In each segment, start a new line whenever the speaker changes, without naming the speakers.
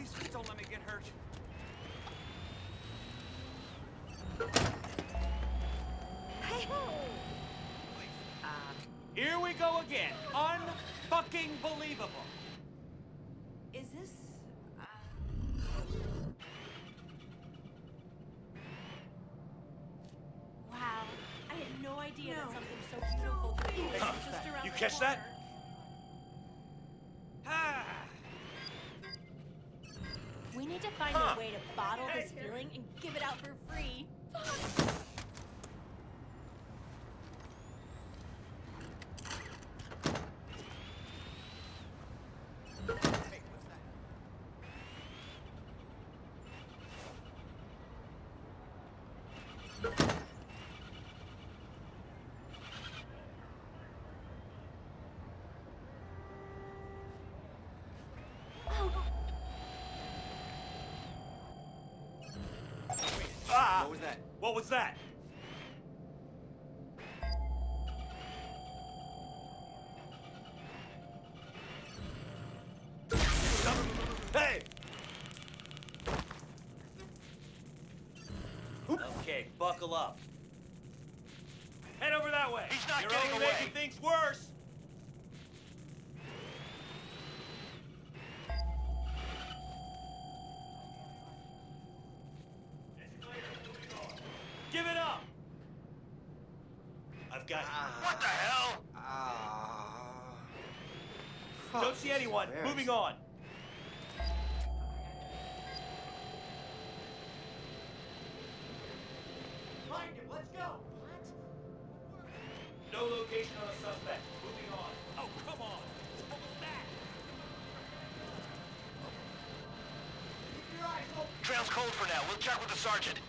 Please, don't let me get hurt. Here we go again. Unfucking believable.
Is this... Uh... Wow. I had no idea that something so beautiful could be just around
You
the
catch that?
Give it out for free.
Ah.
What was that?
I've.
What the hell?
Ah.
Don't see anyone. Moving on. Find him. Let's go. What? No location on a suspect. Moving on. Oh, come on. What was that? Keep your eyes open.
Trail's cold for now. We'll check with the sergeant.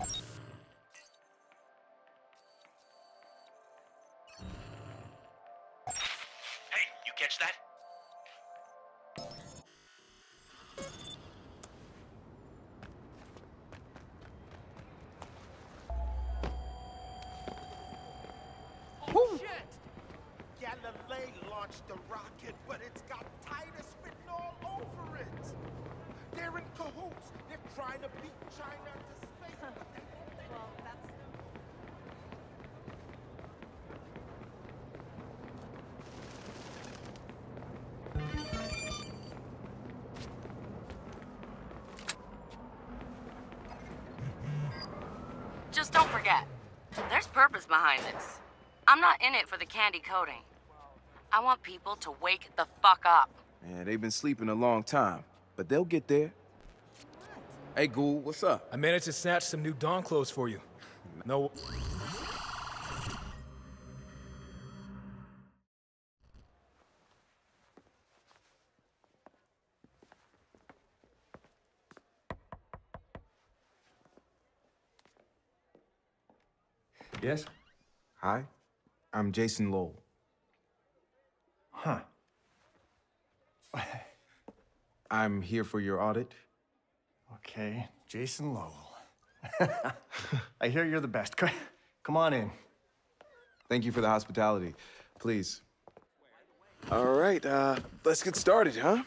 Hey, you catch that? Oh, shit!
Galilei launched the rocket, but it's got Tidis written all over it. They're in cahoots. They're trying to beat China to well, that's...
Just don't forget, there's purpose behind this. I'm not in it for the candy coating. I want people to wake the fuck up.
Yeah, they've been sleeping a long time, but they'll get there. Hey, Ghoul, what's up?
I managed to snatch some new Dawn clothes for you. No.
Yes? Hi, I'm Jason Lowell.
Huh.
I'm here for your audit.
Okay, Jason Lowell. I hear you're the best. Come on in.
Thank you for the hospitality. Please. All right, uh, let's get started, huh?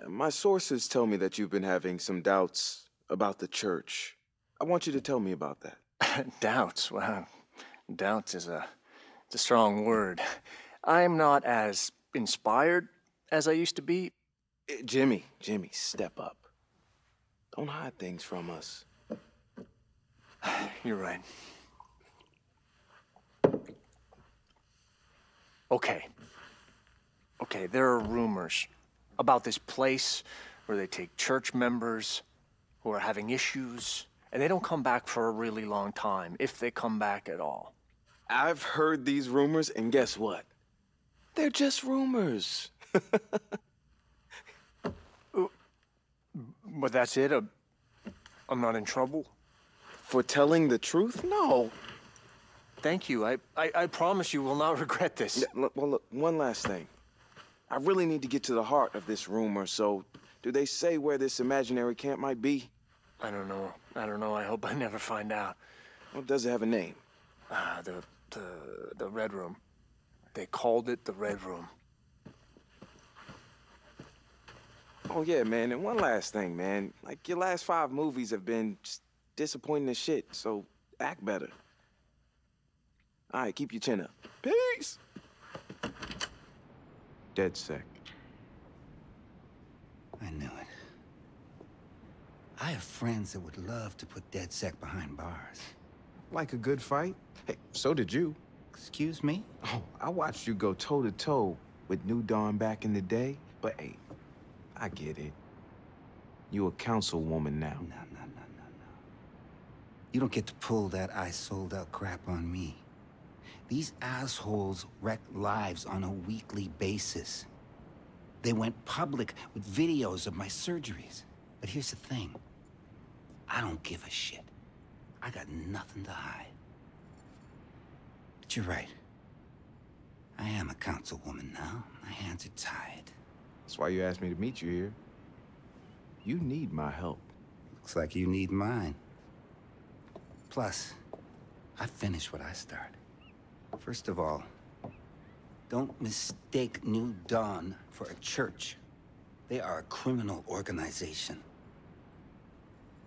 Uh, My sources tell me that you've been having some doubts about the church. I want you to tell me about that.
doubts. Well, doubts is a, it's a strong word. I'm not as inspired as I used to be.
Eh, Jimmy, Jimmy, step up. Don't hide things from us.
You're right. Okay. Okay, there are rumors about this place where they take church members who are having issues, and they don't come back for a really long time, if they come back at all.
I've heard these rumors, and guess what? They're just rumors.
But that's it? Uh, I'm not in trouble?
For telling the truth? No.
Thank you. I, I, I promise you will not regret this.
Yeah, look, well, look, one last thing. I really need to get to the heart of this rumor, so do they say where this imaginary camp might be?
I don't know. I don't know. I hope I never find out.
Well, does it have a name?
Ah, the, the, the Red Room. They called it the Red Room.
Oh, yeah, man. And one last thing, man. Like, your last five movies have been just disappointing as shit, so act better. All right, keep your chin up. Peace! DedSec.
I knew it. I have friends that would love to put DedSec behind bars.
Like a good fight? Hey, so did you.
Excuse me?
Oh, I watched you go toe to toe with New Dawn back in the day, but hey, I get it. You a councilwoman now.
No, no, no, no, no. You don't get to pull that I sold out crap on me. These assholes wreck lives on a weekly basis. They went public with videos of my surgeries. But here's the thing. I don't give a shit. I got nothing to hide. But you're right. I am a councilwoman now. My hands are tied.
That's why you asked me to meet you here. You need my help.
Looks like you need mine. Plus, I finished what I started. First of all, don't mistake New Dawn for a church. They are a criminal organization.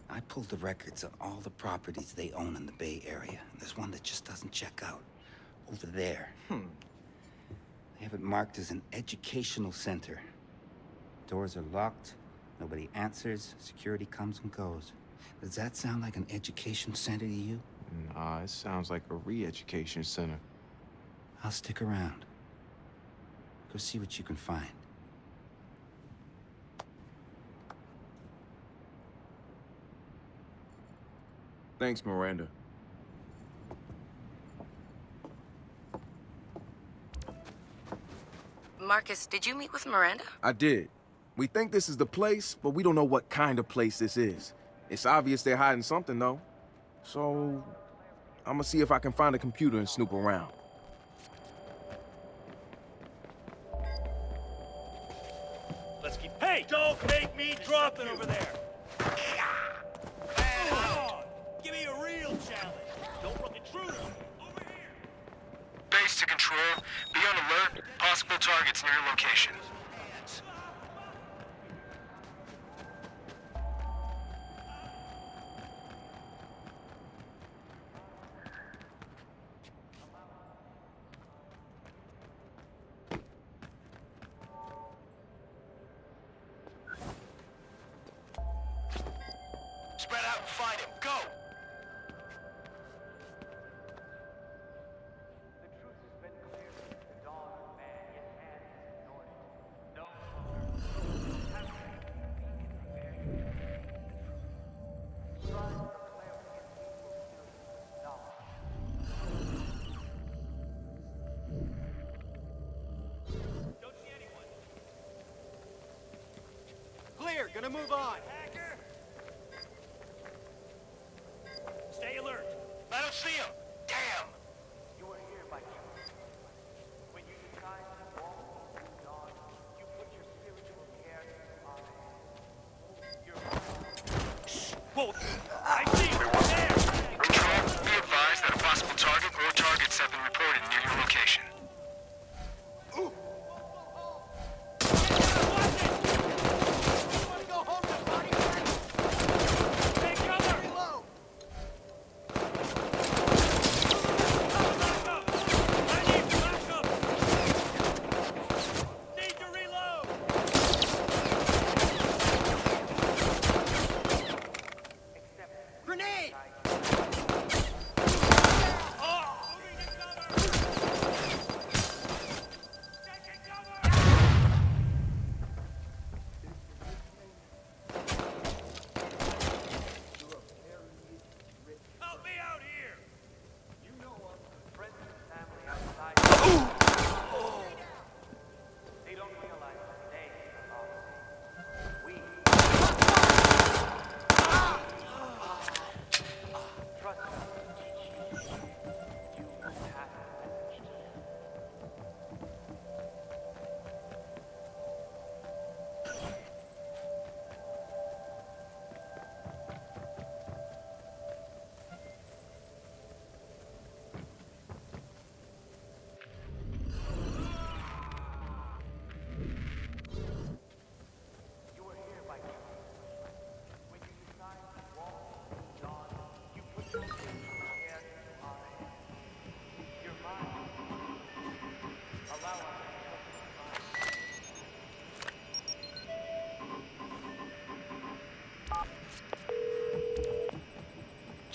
I pulled the records on all the properties they own in the Bay Area. And there's one that just doesn't check out. Over there.
Hmm.
They have it marked as an educational center. Doors are locked, nobody answers, security comes and goes. Does that sound like an education center to you?
Nah, it sounds like a re-education center.
I'll stick around. Go see what you can find.
Thanks, Miranda.
Marcus, did you meet with Miranda?
I did. We think this is the place, but we don't know what kind of place this is. It's obvious they're hiding something, though. So, I'm gonna see if I can find a computer and snoop around.
Let's keep. Hey, don't make me drop it over there. Come on, give me a real challenge. Don't run intrude. Over here.
Base to control. Be on alert. Possible targets near your location.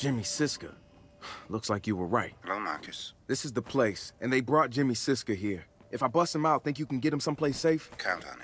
Jimmy Siska. Looks like you were right.
Hello, Marcus.
This is the place, and they brought Jimmy Siska here. If I bust him out, think you can get him someplace safe?
Count on it.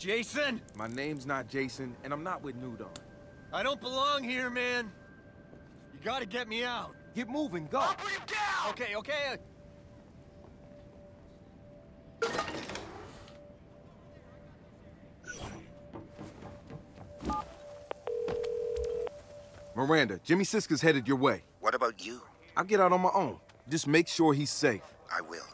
Jason,
My name's not Jason, and I'm not with New Dawn.
I don't belong here, man. You gotta get me out.
Get moving, go!
Okay, okay.
Miranda, Jimmy Siska's headed your way.
What about you?
I'll get out on my own. Just make sure he's safe.
I will.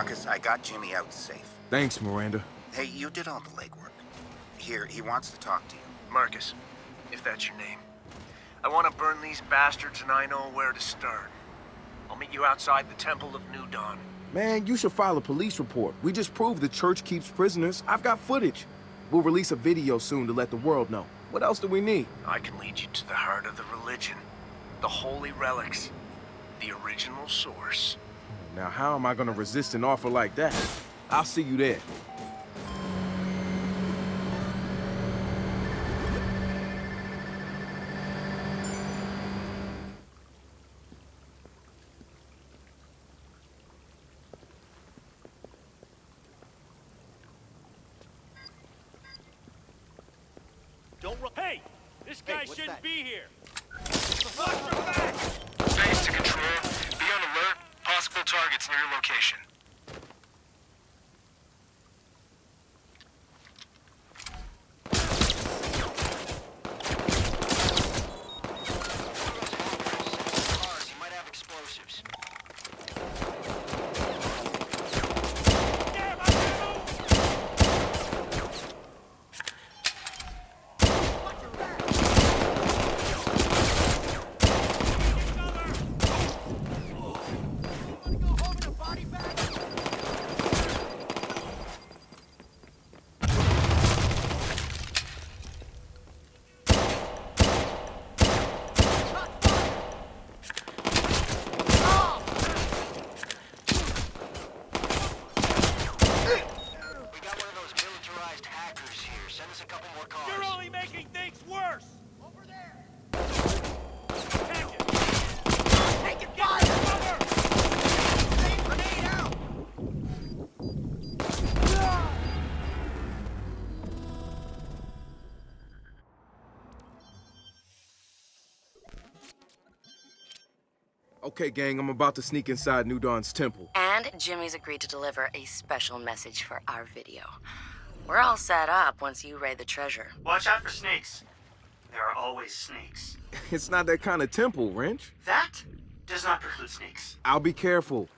Marcus, I got Jimmy out safe.
Thanks, Miranda.
Hey, you did all the legwork. Here, he wants to talk to you.
Marcus, if that's your name. I want to burn these bastards and I know where to start. I'll meet you outside the Temple of New Dawn.
Man, you should file a police report. We just proved the church keeps prisoners. I've got footage. We'll release a video soon to let the world know. What else do we need?
I can lead you to the heart of the religion. The holy relics. The original source.
Now, how am I gonna resist an offer like that? I'll see you there.
Don't Hey! This guy shouldn't be here! Watch your back!
Base to control. Be on alert. Targets near your location.
more cars.
You're only making things worse! Over there! Take it! Take it, fire! Cover! Grenade, grenade out!
Okay, gang, I'm about to sneak inside New Dawn's temple.
And Jimmy's agreed to deliver a special message for our video. We're all set up once you raid the treasure.
Watch out for snakes. There are always snakes.
It's not that kind of temple, Wrench.
That does not preclude snakes.
I'll be careful.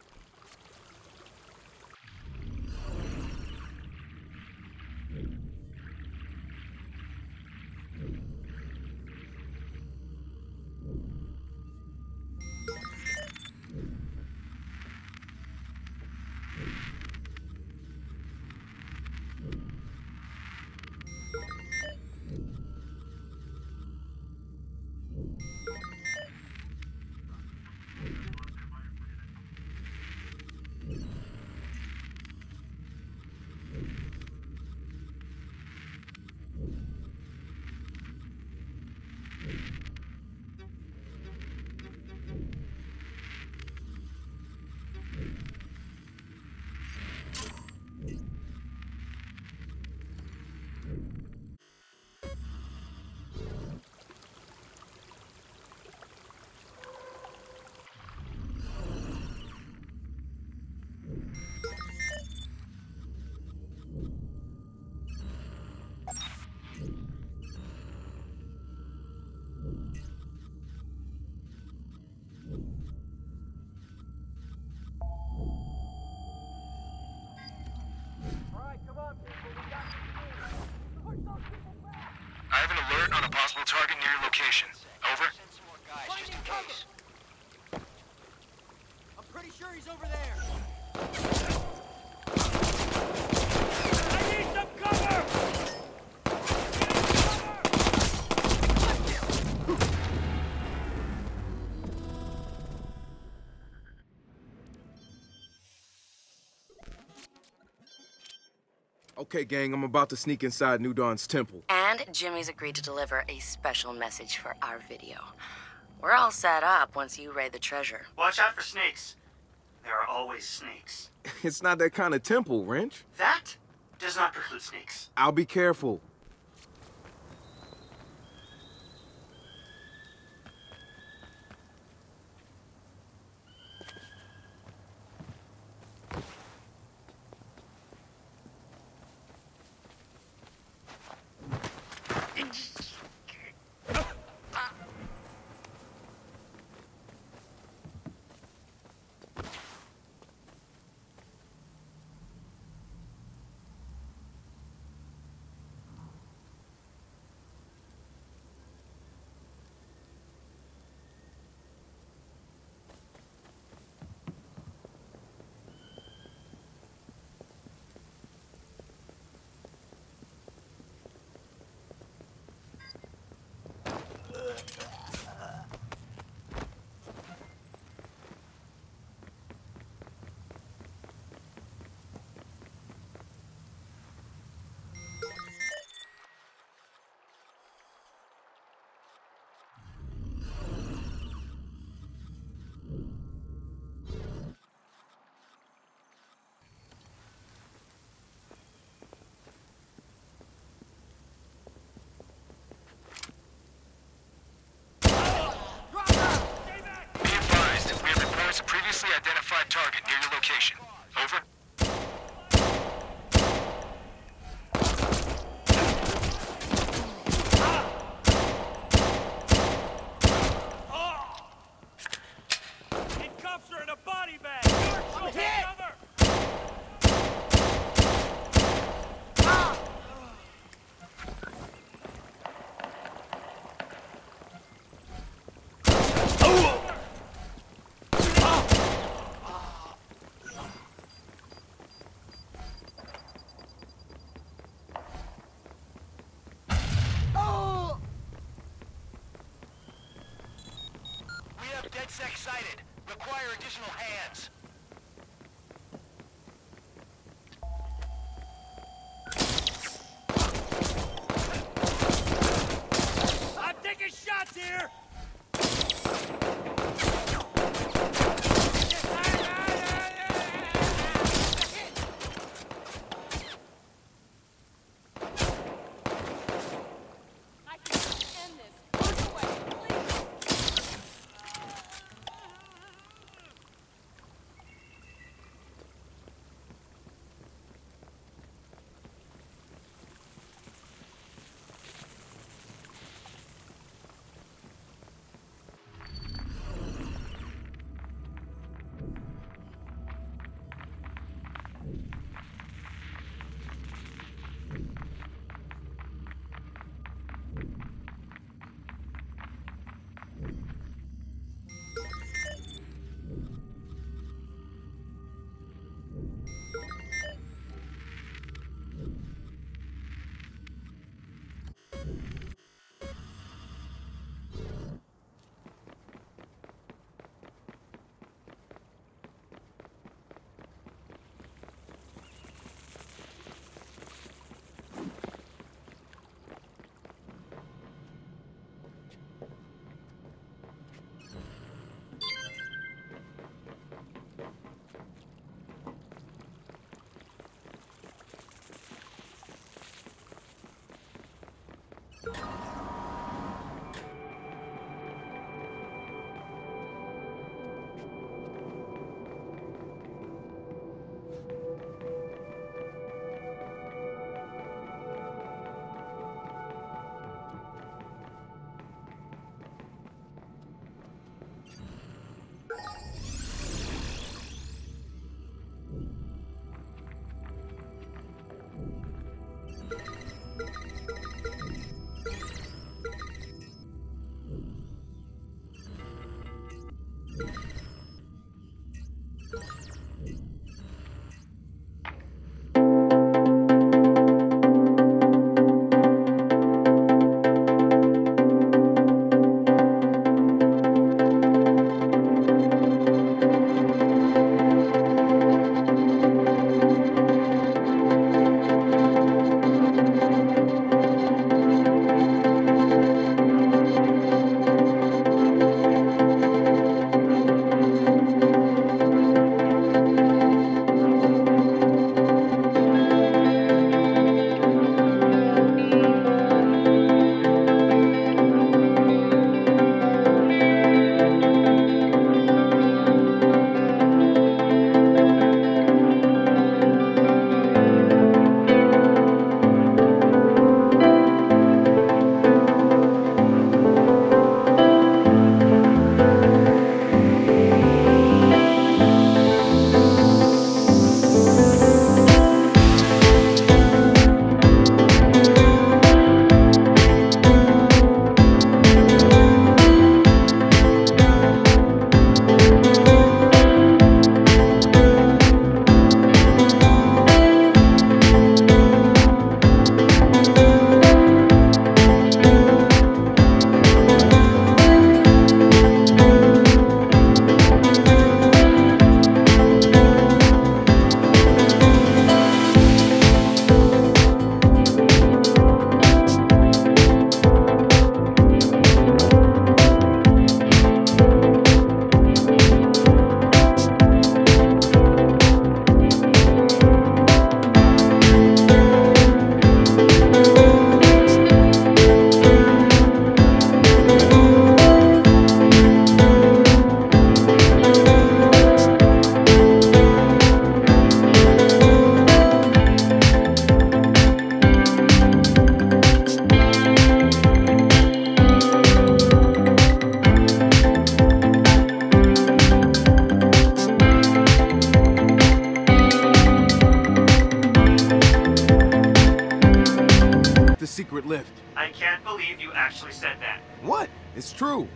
Target near your location. Over.
I'm pretty sure he's over there.
I need some cover!
Okay, gang, I'm about to sneak inside New Dawn's temple.
And Jimmy's agreed to deliver a special message for our video. We're all set up once you raid the treasure.
Watch out for snakes. There are always snakes.
It's not that kind of temple, Wrench.
That does not preclude snakes.
I'll be careful.
Require additional hands.
you can't believe you actually said that.
What? It's true.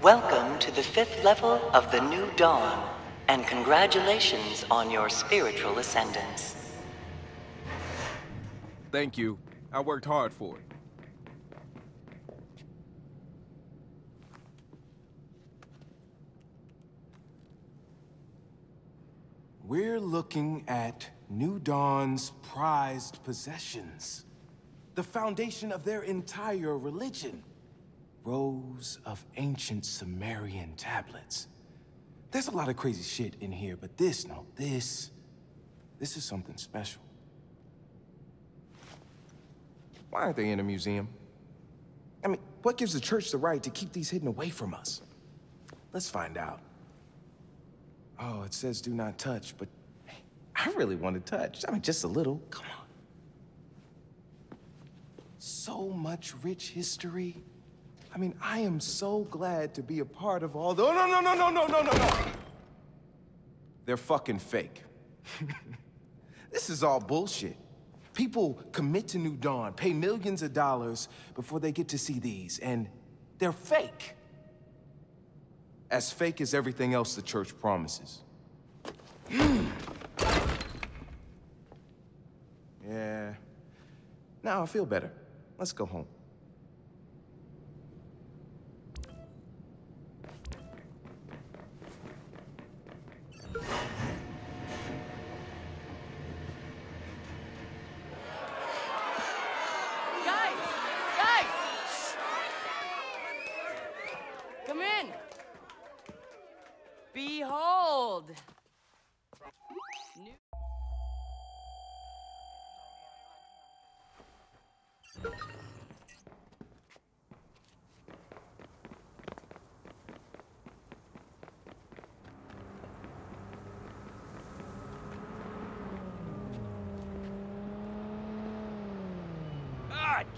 Welcome to the fifth level of the New Dawn, and congratulations on your spiritual ascendance.
Thank you. I worked hard for it. We're looking at New Dawn's prized possessions. The foundation of their entire religion. Rows of ancient Sumerian tablets. There's a lot of crazy shit in here, but this, no, this... This is something special. Why aren't they in a museum? I mean, what gives the church the right to keep these hidden away from us? Let's find out. Oh, it says do not touch, but I really want to touch. I mean, just a little. Come on. So much rich history. I mean, I am so glad to be a part of all the. Oh, no, no, no, no, no, no, no, no! They're fucking fake. this is all bullshit. People commit to New Dawn, pay millions of dollars before they get to see these, and they're fake. As fake as everything else the church promises. Hmm. Yeah. Now I feel better. Let's go home.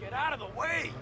Get out of the way!